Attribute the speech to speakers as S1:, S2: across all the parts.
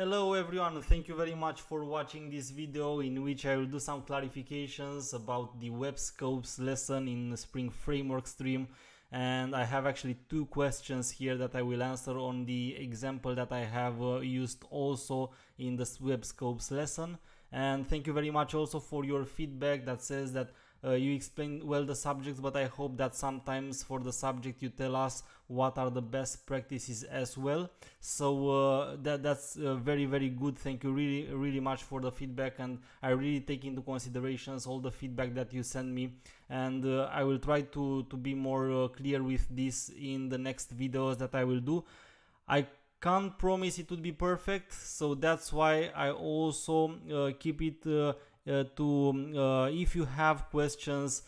S1: Hello everyone, thank you very much for watching this video in which I will do some clarifications about the web scopes lesson in Spring Framework stream. And I have actually two questions here that I will answer on the example that I have uh, used also in the web scopes lesson. And thank you very much also for your feedback that says that uh, you explain well the subjects but i hope that sometimes for the subject you tell us what are the best practices as well. So uh, that that's uh, very very good. Thank you really really much for the feedback and i really take into considerations all the feedback that you send me. And uh, i will try to to be more uh, clear with this in the next videos that i will do. I can't promise it would be perfect so that's why i also uh, keep it uh, to uh, if you have questions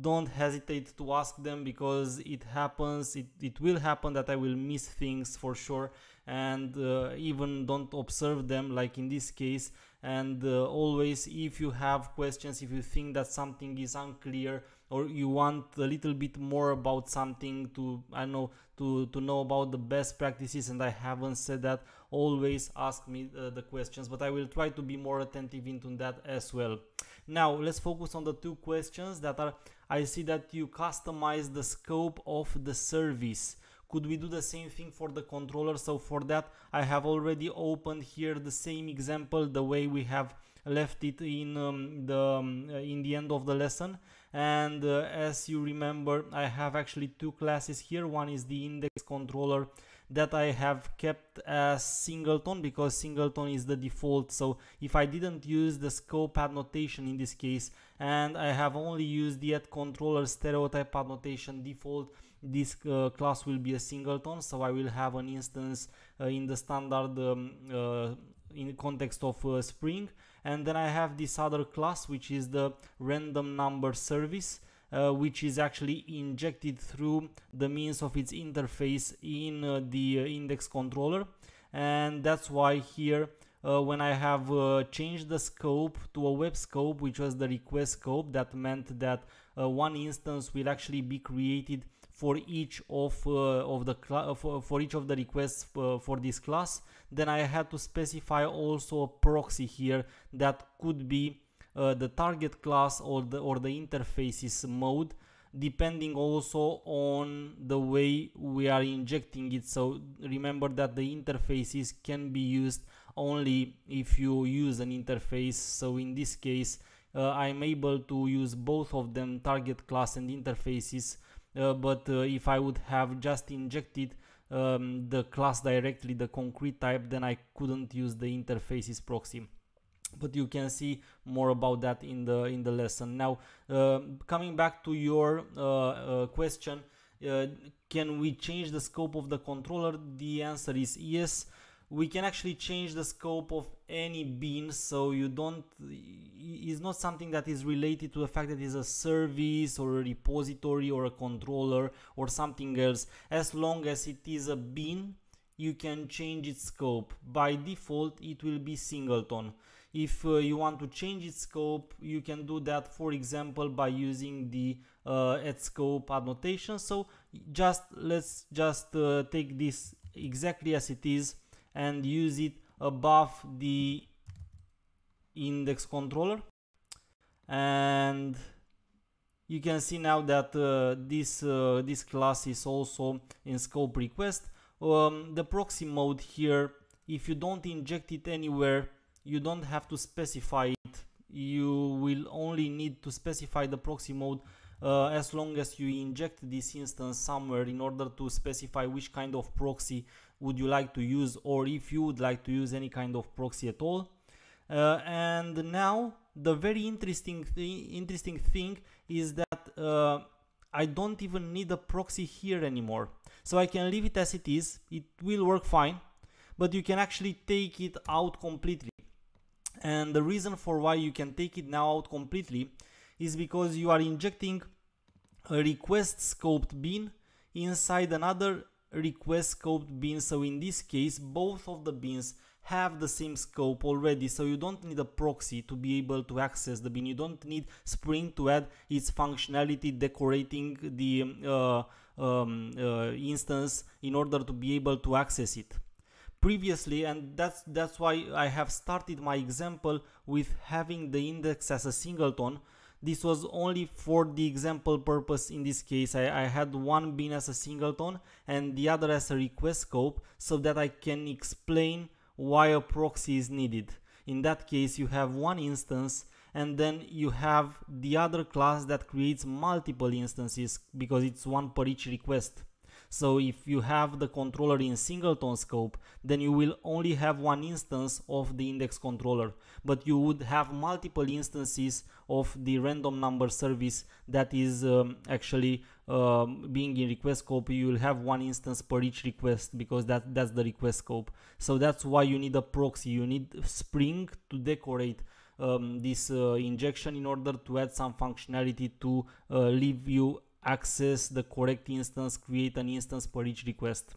S1: don't hesitate to ask them because it happens it, it will happen that i will miss things for sure. And uh, even don't observe them like in this case. And uh, always if you have questions if you think that something is unclear or you want a little bit more about something to i know to to know about the best practices and i haven't said that always ask me uh, the questions but i will try to be more attentive into that as well. Now let's focus on the two questions that are i see that you customize the scope of the service. Could we do the same thing for the controller? So for that i have already opened here the same example the way we have left it in um, the um, uh, in the end of the lesson. And uh, as you remember I have actually two classes here. One is the index controller that I have kept as singleton because singleton is the default. So if I didn't use the scope annotation in this case and I have only used the controller stereotype annotation default this uh, class will be a singleton. So I will have an instance uh, in the standard um, uh, in context of uh, Spring. And then I have this other class which is the random number service uh, which is actually injected through the means of its interface in uh, the uh, index controller. And that's why here uh, when I have uh, changed the scope to a web scope which was the request scope that meant that one instance will actually be created for each of uh, of the for, for each of the requests uh, for this class. Then I had to specify also a proxy here that could be uh, the target class or the or the interfaces mode depending also on the way we are injecting it. So remember that the interfaces can be used only if you use an interface. So in this case uh, I'm able to use both of them target class and interfaces. Uh, but uh, if I would have just injected um, the class directly, the concrete type, then I couldn't use the interfaces proxy but you can see more about that in the in the lesson. Now uh, coming back to your uh, uh, question uh, can we change the scope of the controller? The answer is yes. We can actually change the scope of any bean so you don't is not something that is related to the fact that it's a service or a repository or a controller or something else. As long as it is a bean you can change its scope. By default it will be singleton if uh, you want to change its scope you can do that for example by using the uh, scope annotation. So just let's just uh, take this exactly as it is and use it above the index controller. And you can see now that uh, this uh, this class is also in scope request. Um, the proxy mode here if you don't inject it anywhere you don't have to specify it you will only need to specify the proxy mode uh, as long as you inject this instance somewhere in order to specify which kind of proxy would you like to use or if you would like to use any kind of proxy at all. Uh, and now the very interesting thing, interesting thing is that uh, I don't even need a proxy here anymore. So I can leave it as it is, it will work fine, but you can actually take it out completely. And the reason for why you can take it now out completely is because you are injecting a request scoped bean inside another request scoped beans so in this case both of the beans have the same scope already. So you don't need a proxy to be able to access the bean. You don't need spring to add its functionality decorating the uh, um, uh, instance in order to be able to access it previously and that's that's why I have started my example with having the index as a singleton. This was only for the example purpose in this case. I, I had one bean as a singleton and the other as a request scope so that I can explain why a proxy is needed. In that case you have one instance and then you have the other class that creates multiple instances because it's one per each request so if you have the controller in singleton scope, then you will only have one instance of the index controller, but you would have multiple instances of the random number service that is um, actually um, being in request scope. You will have one instance per each request because that, that's the request scope. So that's why you need a proxy. You need Spring to decorate um, this uh, injection in order to add some functionality to uh, leave you access the correct instance, create an instance per each request.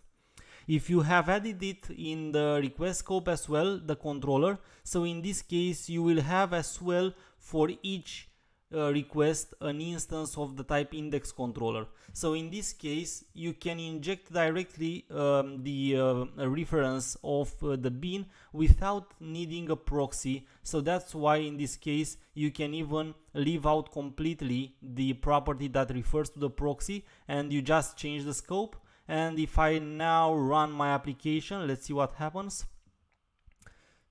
S1: If you have added it in the request scope as well, the controller, so in this case you will have as well for each uh, request an instance of the type index controller. So in this case, you can inject directly um, the uh, reference of uh, the bean without needing a proxy. So that's why in this case, you can even leave out completely the property that refers to the proxy and you just change the scope. And if I now run my application, let's see what happens.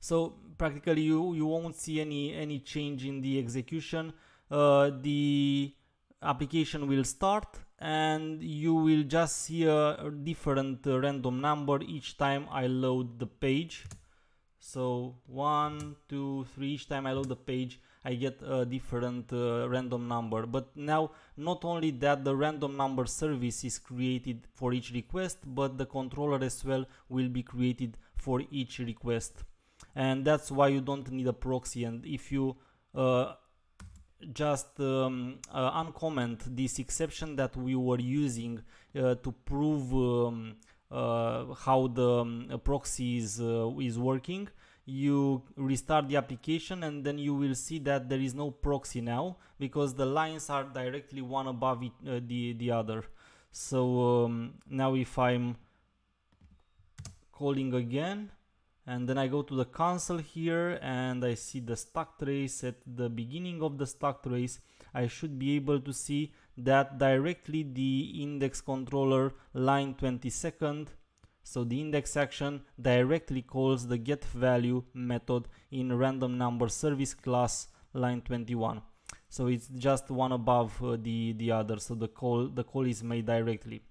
S1: So practically you, you won't see any, any change in the execution the application will start and you will just see a different uh, random number each time I load the page. So one two three each time I load the page I get a different uh, random number. But now not only that the random number service is created for each request but the controller as well will be created for each request. And that's why you don't need a proxy. And if you uh, just um, uh, uncomment this exception that we were using uh, to prove um, uh, how the um, proxy is, uh, is working. You restart the application and then you will see that there is no proxy now because the lines are directly one above it, uh, the, the other. So um, now if I'm calling again and then I go to the console here and I see the stack trace. At the beginning of the stack trace I should be able to see that directly the index controller line 22nd so the index action directly calls the get value method in random number service class line 21 so it's just one above uh, the the other. So the call the call is made directly.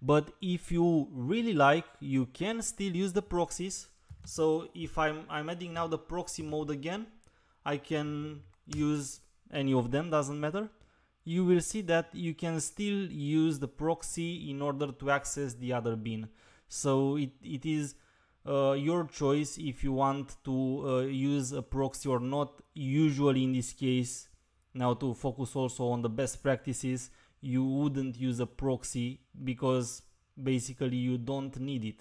S1: But if you really like you can still use the proxies so if I'm, I'm adding now the proxy mode again, I can use any of them, doesn't matter. You will see that you can still use the proxy in order to access the other bin. So it, it is uh, your choice if you want to uh, use a proxy or not. Usually in this case, now to focus also on the best practices, you wouldn't use a proxy because basically you don't need it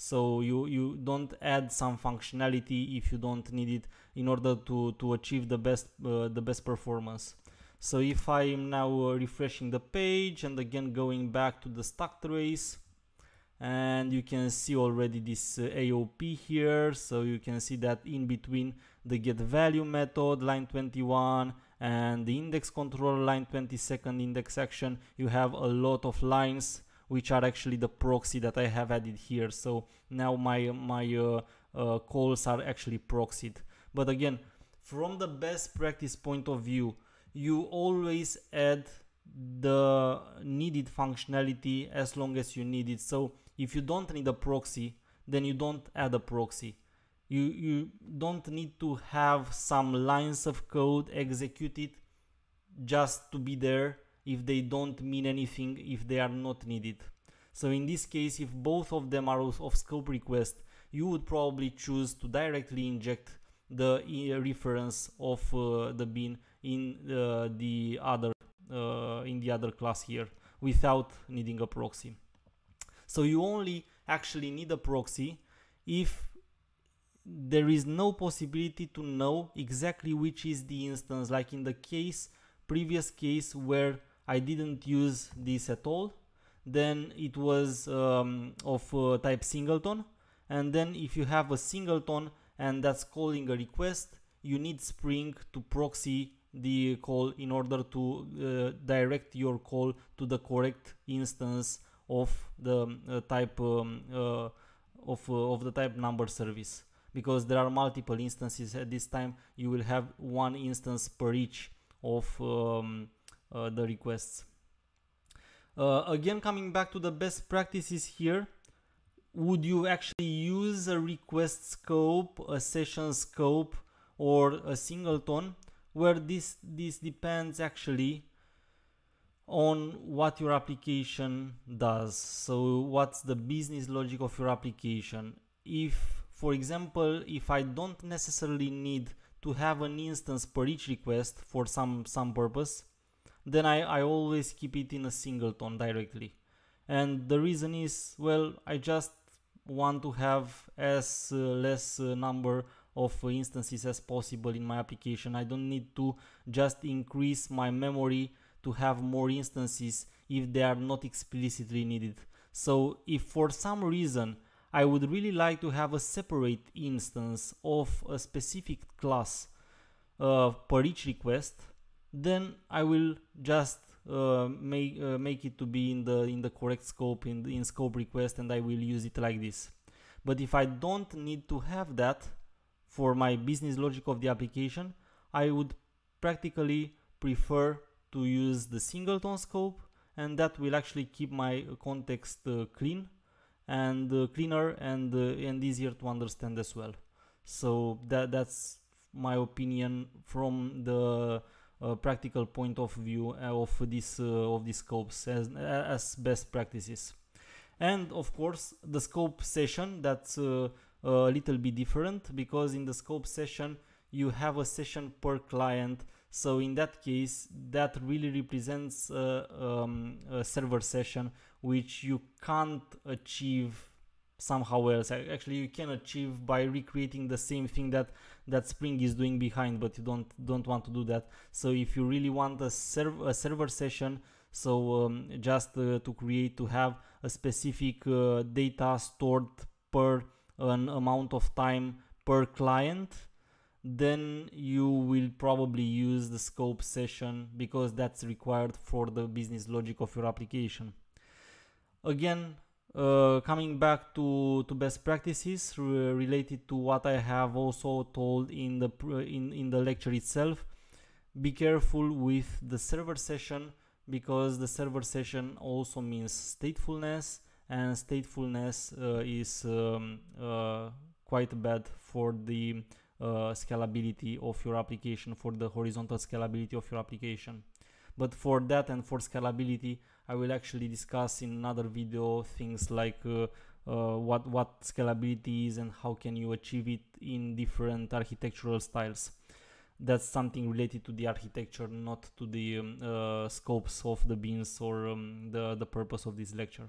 S1: so you you don't add some functionality if you don't need it in order to to achieve the best uh, the best performance. So if i am now uh, refreshing the page and again going back to the stack trace and you can see already this uh, AOP here. So you can see that in between the get value method line 21 and the index controller line 22nd index action you have a lot of lines which are actually the proxy that I have added here. So now my, my uh, uh, calls are actually proxied. But again, from the best practice point of view, you always add the needed functionality as long as you need it. So if you don't need a proxy, then you don't add a proxy. You, you don't need to have some lines of code executed just to be there if they don't mean anything if they are not needed. So in this case, if both of them are of scope request, you would probably choose to directly inject the reference of uh, the bean in uh, the other uh, in the other class here without needing a proxy. So you only actually need a proxy if there is no possibility to know exactly which is the instance like in the case previous case where I didn't use this at all. Then it was um, of uh, type singleton and then if you have a singleton and that's calling a request you need Spring to proxy the call in order to uh, direct your call to the correct instance of the uh, type um, uh, of, uh, of the type number service because there are multiple instances at this time you will have one instance per each of um, the requests. Uh, again coming back to the best practices here would you actually use a request scope a session scope or a singleton where this this depends actually on what your application does? So what's the business logic of your application? If for example if i don't necessarily need to have an instance per each request for some some purpose then i i always keep it in a singleton directly and the reason is well i just want to have as uh, less uh, number of instances as possible in my application. I don't need to just increase my memory to have more instances if they are not explicitly needed. So if for some reason I would really like to have a separate instance of a specific class uh, per each request, then I will just uh, make uh, make it to be in the in the correct scope in in scope request, and I will use it like this. But if I don't need to have that, for my business logic of the application, I would practically prefer to use the singleton scope and that will actually keep my context uh, clean and uh, cleaner and uh, and easier to understand as well. So that that's my opinion from the uh, practical point of view uh, of this uh, of these scopes as as best practices. And of course, the scope session that's a little bit different because in the scope session you have a session per client so in that case that really represents um, a server session which you can't achieve somehow else. Actually you can achieve by recreating the same thing that that spring is doing behind but you don't don't want to do that. So if you really want a, serv- a server session so um, just uh, to create to have a specific uh, data stored per an amount of time per client then you will probably use the scope session because that's required for the business logic of your application. Again uh, coming back to, to best practices re related to what I have also told in the in, in the lecture itself be careful with the server session because the server session also means statefulness and statefulness uh, is um, uh, quite bad for the uh, scalability of your application for the horizontal scalability of your application. But for that and for scalability I will actually discuss in another video things like uh, uh, what what scalability is and how can you achieve it in different architectural styles. That's something related to the architecture not to the um, uh, scopes of the beans or um, the the purpose of this lecture.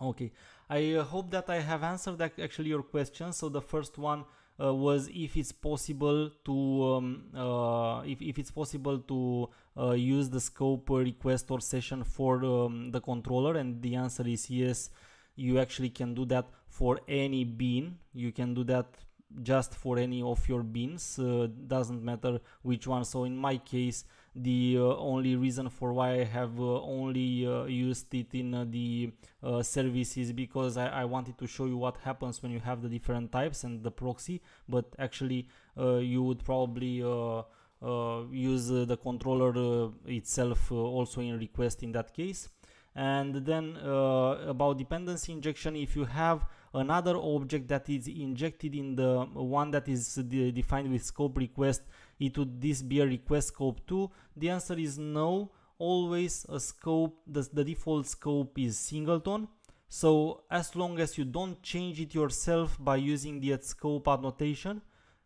S1: Okay, I uh, hope that I have answered actually your question. So the first one uh, was if it's possible to um, uh, if, if it's possible to use the scope request or session for um, the controller and the answer is yes you actually can do that for any bean you can do that just for any of your beans uh, doesn't matter which one. So in my case the uh, only reason for why I have uh, only uh, used it in uh, the uh, service is because I, I, wanted to show you what happens when you have the different types and the proxy. But actually uh, you would probably Uh, use uh, the controller uh, itself also in request in that case. And then about dependency injection if you have another object that is injected in the one that is de defined with scope request it would this be a request scope too the answer is no. Always a scope the, the default scope is singleton. So as long as you don't change it yourself by using the at scope annotation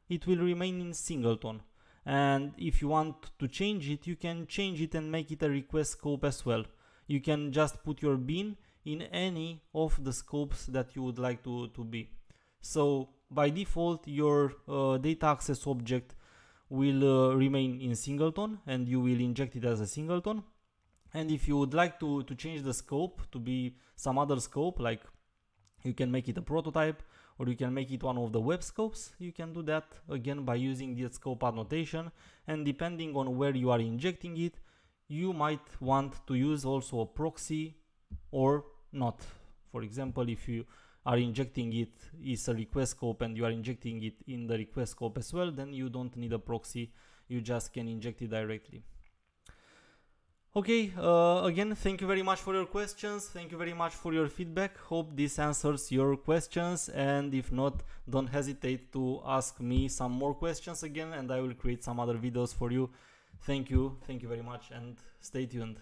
S1: it will remain in singleton and if you want to change it you can change it and make it a request scope as well you can just put your bean in any of the scopes that you would like to, to be. So by default, your uh, data access object will uh, remain in singleton and you will inject it as a singleton. And if you would like to, to change the scope to be some other scope, like you can make it a prototype or you can make it one of the web scopes, you can do that again by using the scope annotation and depending on where you are injecting it, you might want to use also a proxy or not. For example, if you are injecting it is a request scope and you are injecting it in the request scope as well, then you don't need a proxy, you just can inject it directly. Okay, uh, again, thank you very much for your questions. Thank you very much for your feedback. Hope this answers your questions. And if not, don't hesitate to ask me some more questions again, and I will create some other videos for you. Thank you. Thank you very much, and stay tuned.